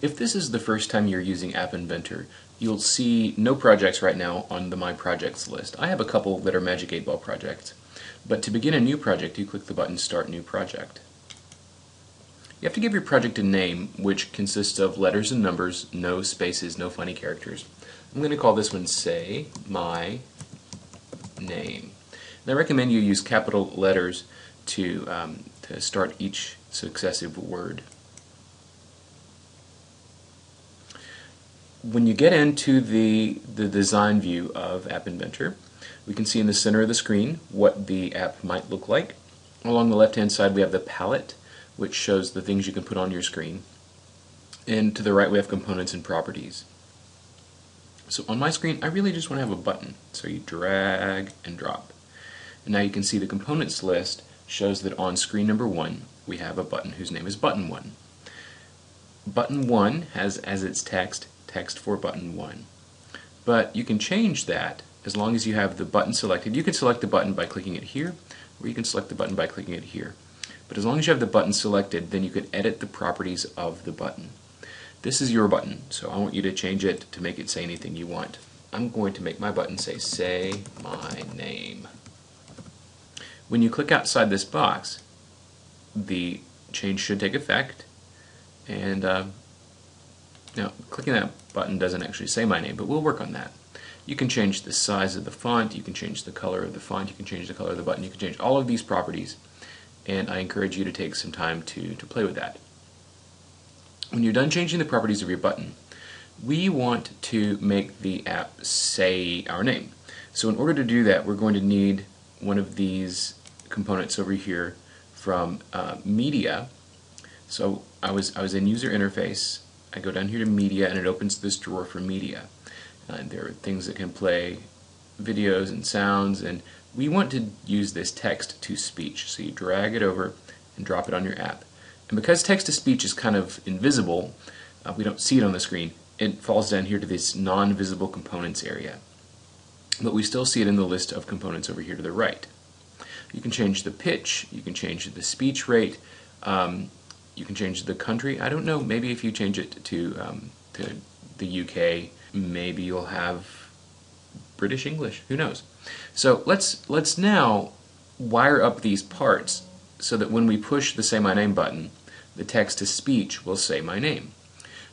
If this is the first time you're using App Inventor, you'll see no projects right now on the My Projects list. I have a couple that are Magic 8 Ball projects. But to begin a new project, you click the button Start New Project. You have to give your project a name, which consists of letters and numbers, no spaces, no funny characters. I'm going to call this one Say My Name. And I recommend you use capital letters to, um, to start each successive word. When you get into the, the design view of App Inventor, we can see in the center of the screen what the app might look like. Along the left hand side we have the palette which shows the things you can put on your screen. And to the right we have components and properties. So on my screen I really just want to have a button. So you drag and drop. And now you can see the components list shows that on screen number one we have a button whose name is button 1. Button 1 has as its text text for button 1. But you can change that as long as you have the button selected. You can select the button by clicking it here, or you can select the button by clicking it here. But as long as you have the button selected, then you can edit the properties of the button. This is your button, so I want you to change it to make it say anything you want. I'm going to make my button say, say my name. When you click outside this box, the change should take effect, and uh, now clicking that button doesn't actually say my name, but we'll work on that. You can change the size of the font, you can change the color of the font, you can change the color of the button, you can change all of these properties and I encourage you to take some time to, to play with that. When you're done changing the properties of your button, we want to make the app say our name. So in order to do that, we're going to need one of these components over here from uh, Media. So I was, I was in User Interface, I go down here to Media and it opens this drawer for Media. Uh, there are things that can play videos and sounds, and we want to use this text to speech. So you drag it over and drop it on your app. And because text to speech is kind of invisible, uh, we don't see it on the screen, it falls down here to this non-visible components area. But we still see it in the list of components over here to the right. You can change the pitch, you can change the speech rate, um, you can change the country. I don't know, maybe if you change it to, um, to the UK, maybe you'll have British English. Who knows? So let's let's now wire up these parts so that when we push the Say My Name button, the text to speech will say my name.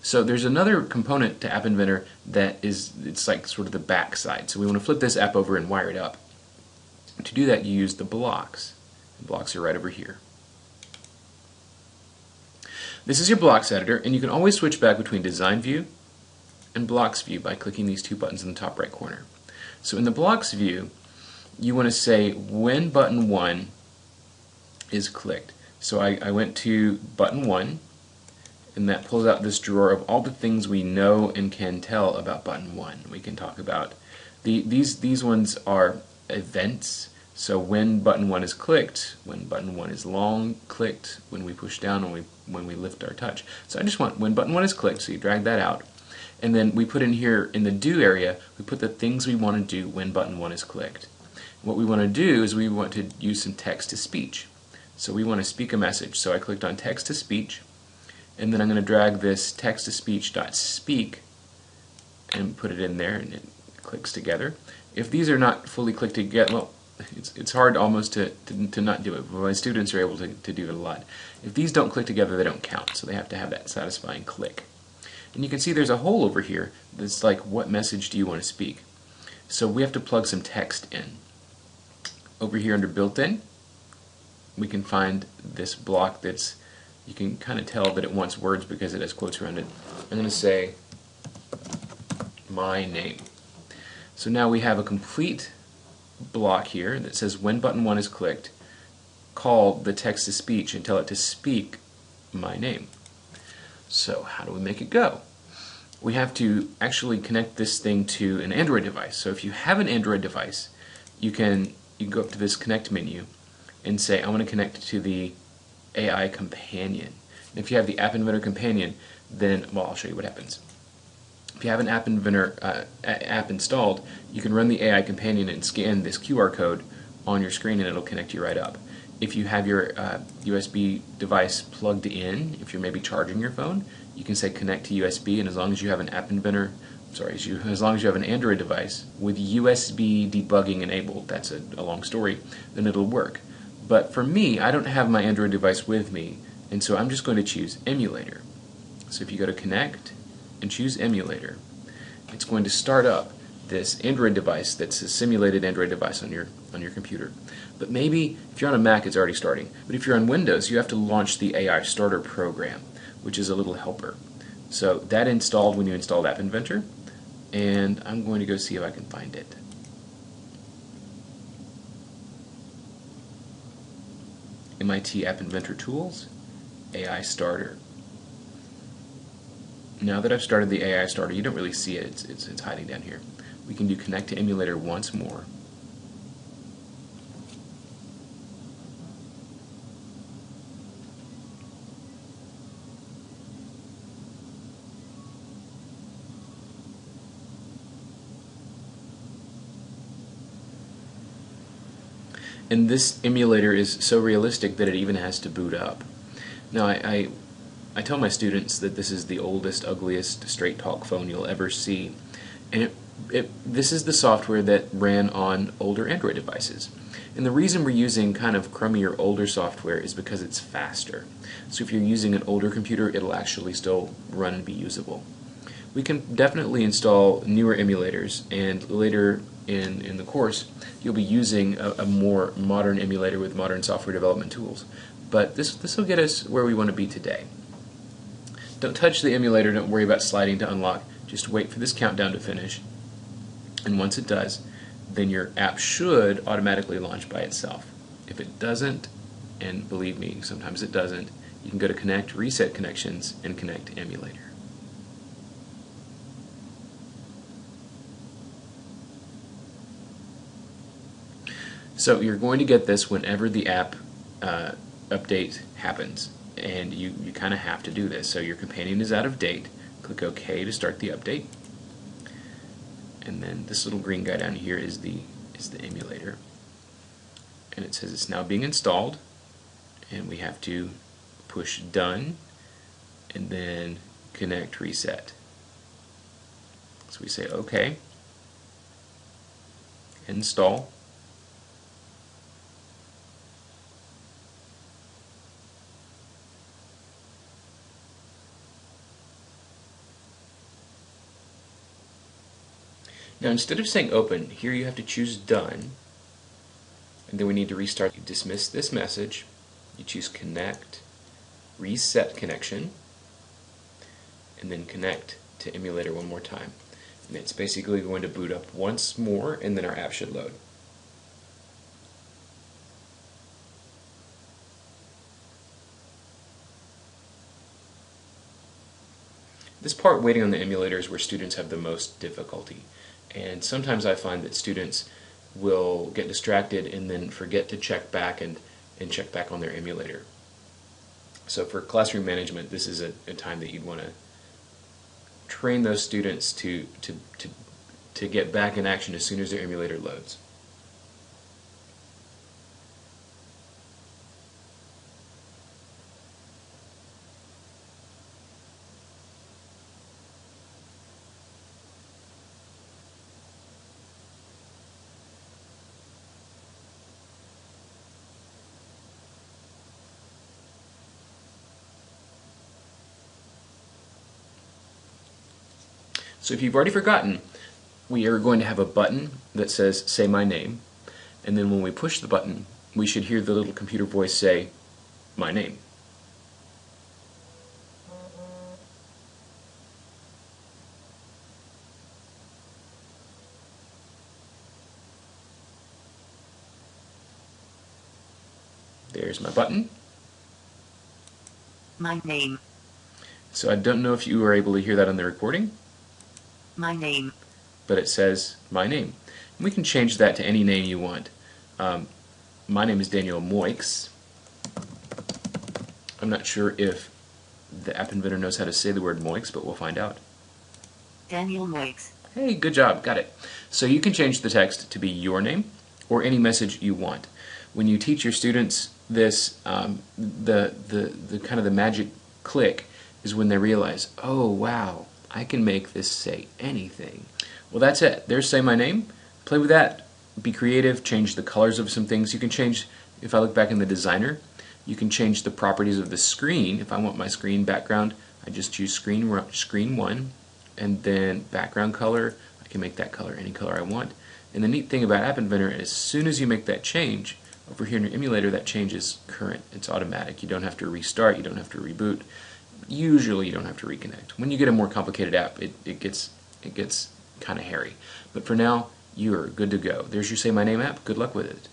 So there's another component to App Inventor that is it's like sort of the back side. So we want to flip this app over and wire it up. To do that, you use the blocks. The blocks are right over here. This is your blocks editor, and you can always switch back between Design View and Blocks View by clicking these two buttons in the top right corner. So in the blocks view, you want to say when button 1 is clicked. So I, I went to button 1, and that pulls out this drawer of all the things we know and can tell about button 1. We can talk about the, these, these ones are events. So when button 1 is clicked, when button 1 is long clicked, when we push down, when we, when we lift our touch. So I just want when button 1 is clicked, so you drag that out. And then we put in here, in the do area, we put the things we want to do when button 1 is clicked. What we want to do is we want to use some text to speech. So we want to speak a message. So I clicked on text to speech, and then I'm going to drag this text to speech dot speak and put it in there, and it clicks together. If these are not fully clicked together, well, it's, it's hard almost to, to, to not do it, but my students are able to, to do it a lot. If these don't click together, they don't count, so they have to have that satisfying click. And you can see there's a hole over here that's like, what message do you want to speak? So we have to plug some text in. Over here under built-in, we can find this block that's, you can kind of tell that it wants words because it has quotes around it. I'm going to say, my name. So now we have a complete block here that says when button 1 is clicked, call the text to speech and tell it to speak my name. So how do we make it go? We have to actually connect this thing to an Android device. So if you have an Android device, you can you can go up to this connect menu and say I want to connect to the AI companion. And if you have the App Inventor companion, then well I'll show you what happens. If you have an App Inventor uh, app installed, you can run the AI companion and scan this QR code on your screen and it'll connect you right up if you have your uh, USB device plugged in, if you're maybe charging your phone, you can say connect to USB, and as long as you have an App Inventor, sorry, as, you, as long as you have an Android device with USB debugging enabled, that's a, a long story, then it'll work. But for me, I don't have my Android device with me, and so I'm just going to choose emulator. So if you go to connect and choose emulator, it's going to start up this Android device that's a simulated Android device on your on your computer. But maybe if you're on a Mac, it's already starting. But if you're on Windows, you have to launch the AI Starter program, which is a little helper. So that installed when you installed App Inventor, and I'm going to go see if I can find it. MIT App Inventor Tools, AI Starter. Now that I've started the AI Starter, you don't really see it, it's, it's, it's hiding down here. We can do connect to emulator once more. and this emulator is so realistic that it even has to boot up. Now, I, I, I, tell my students that this is the oldest, ugliest straight talk phone you'll ever see, and it, it, this is the software that ran on older Android devices. And the reason we're using kind of crummier, older software is because it's faster. So if you're using an older computer, it'll actually still run and be usable. We can definitely install newer emulators, and later in, in the course, you'll be using a, a, more modern emulator with modern software development tools. But this this will get us where we want to be today. Don't touch the emulator, don't worry about sliding to unlock, just wait for this countdown to finish. And once it does, then your app should automatically launch by itself. If it doesn't, and believe me, sometimes it doesn't, you can go to Connect, Reset Connections, and Connect Emulator. So you're going to get this whenever the app uh, update happens, and you, you kind of have to do this. So your companion is out of date. Click OK to start the update, and then this little green guy down here is the is the emulator, and it says it's now being installed, and we have to push done, and then connect reset. So we say OK, install. Now instead of saying open, here you have to choose done, and then we need to restart. You dismiss this message, you choose connect, reset connection, and then connect to emulator one more time. And it's basically going to boot up once more, and then our app should load. This part, waiting on the emulator, is where students have the most difficulty. And sometimes I find that students will get distracted and then forget to check back and, and check back on their emulator. So for classroom management, this is a, a time that you'd want to train those students to, to, to, to get back in action as soon as their emulator loads. So if you've already forgotten, we are going to have a button that says say my name and then when we push the button we should hear the little computer voice say my name. There's my button. My name. So I don't know if you were able to hear that on the recording my name. But it says my name. And we can change that to any name you want. Um, my name is Daniel Moix. I'm not sure if the app inventor knows how to say the word Moix, but we'll find out. Daniel Moix. Hey, good job, got it. So you can change the text to be your name or any message you want. When you teach your students this, um, the, the, the kind of the magic click is when they realize, oh wow, I can make this say anything. Well, that's it. There's Say My Name. Play with that. Be creative. Change the colors of some things. You can change, if I look back in the designer, you can change the properties of the screen. If I want my screen background, I just choose screen, screen 1 and then background color. I can make that color any color I want. And the neat thing about App Inventor is as soon as you make that change, over here in your emulator, that change is current. It's automatic. You don't have to restart. You don't have to reboot. Usually, you don't have to reconnect. When you get a more complicated app, it, it gets it gets kind of hairy. But for now, you are good to go. There's your Say My Name app. Good luck with it.